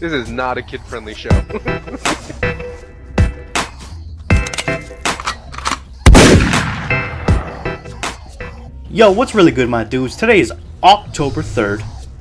This is not a kid-friendly show. Yo, what's really good, my dudes? Today is October 3rd,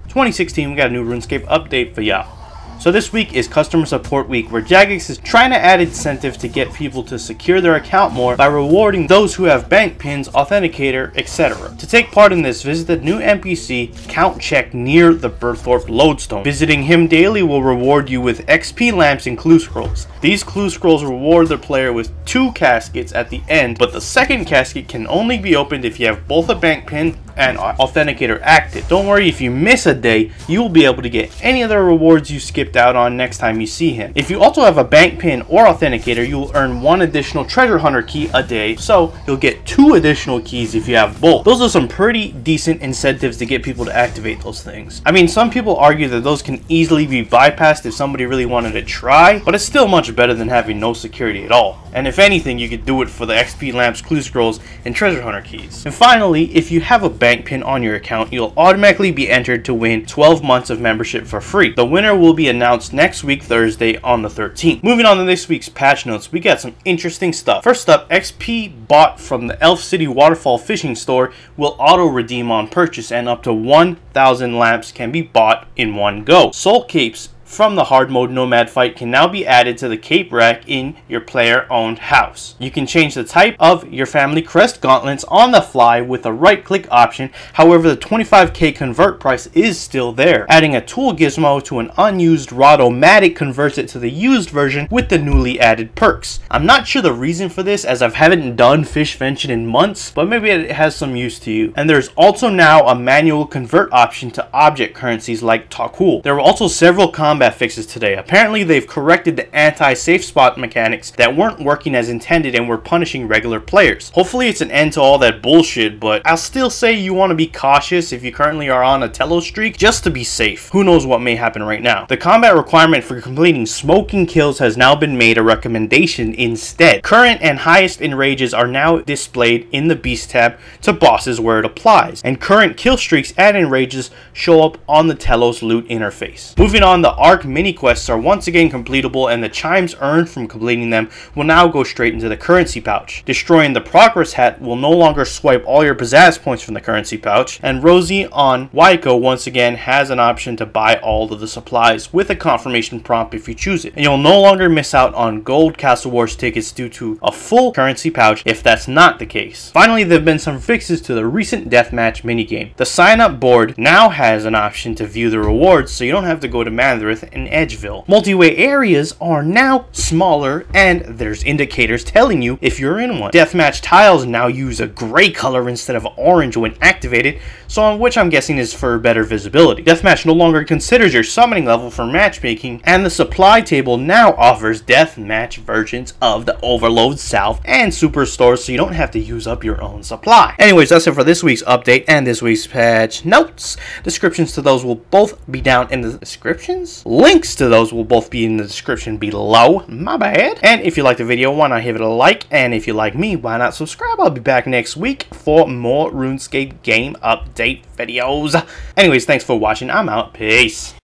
2016. We got a new RuneScape update for y'all. So this week is Customer Support Week, where Jagex is trying to add incentive to get people to secure their account more by rewarding those who have bank pins, authenticator, etc. To take part in this, visit the new NPC Count Check near the Burthorpe Lodestone. Visiting him daily will reward you with XP lamps and clue scrolls. These clue scrolls reward the player with two caskets at the end, but the second casket can only be opened if you have both a bank pin and authenticator active. Don't worry, if you miss a day, you will be able to get any of the rewards you skipped out on next time you see him. If you also have a bank pin or authenticator, you will earn one additional treasure hunter key a day, so you'll get two additional keys if you have both. Those are some pretty decent incentives to get people to activate those things. I mean, some people argue that those can easily be bypassed if somebody really wanted to try, but it's still much better than having no security at all. And if anything, you could do it for the XP lamps, clue scrolls, and treasure hunter keys. And finally, if you have a bank pin on your account, you'll automatically be entered to win 12 months of membership for free. The winner will be announced next week, Thursday, on the 13th. Moving on to this week's patch notes, we got some interesting stuff. First up, XP bought from the Elf City Waterfall Fishing Store will auto-redeem on purchase and up to 1,000 lamps can be bought in one go. Soul Capes from the hard mode nomad fight can now be added to the cape rack in your player owned house. You can change the type of your family crest gauntlets on the fly with a right click option, however the 25k convert price is still there. Adding a tool gizmo to an unused Rod-o-matic converts it to the used version with the newly added perks. I'm not sure the reason for this as I haven't done Fishvention in months, but maybe it has some use to you. And there's also now a manual convert option to object currencies like Tokkul. There were also several combat combat fixes today. Apparently, they've corrected the anti-safe spot mechanics that weren't working as intended and were punishing regular players. Hopefully, it's an end to all that bullshit, but I'll still say you want to be cautious if you currently are on a Telos streak, just to be safe. Who knows what may happen right now. The combat requirement for completing smoking kills has now been made a recommendation instead. Current and highest enrages are now displayed in the Beast tab to bosses where it applies, and current kill streaks and enrages show up on the Telos loot interface. Moving on, the Arc mini quests are once again completable and the chimes earned from completing them will now go straight into the currency pouch. Destroying the progress hat will no longer swipe all your pizzazz points from the currency pouch, and Rosie on Waiko once again has an option to buy all of the supplies with a confirmation prompt if you choose it. And you'll no longer miss out on gold Castle Wars tickets due to a full currency pouch if that's not the case. Finally, there have been some fixes to the recent deathmatch minigame. The sign up board now has an option to view the rewards so you don't have to go to In Edgeville. Multi-way areas are now smaller and there's indicators telling you if you're in one. Deathmatch tiles now use a gray color instead of orange when activated, so which I'm guessing is for better visibility. Deathmatch no longer considers your summoning level for matchmaking, and the supply table now offers deathmatch versions of the Overload South and Super Restore so you don't have to use up your own supply. Anyways, that's it for this week's update and this week's patch notes. Descriptions to those will both be down in the descriptions. Links to those will both be in the description below. My bad. And if you like the video, why not give it a like? And if you like me, why not subscribe? I'll be back next week for more RuneScape game update videos. Anyways, thanks for watching. I'm out. Peace.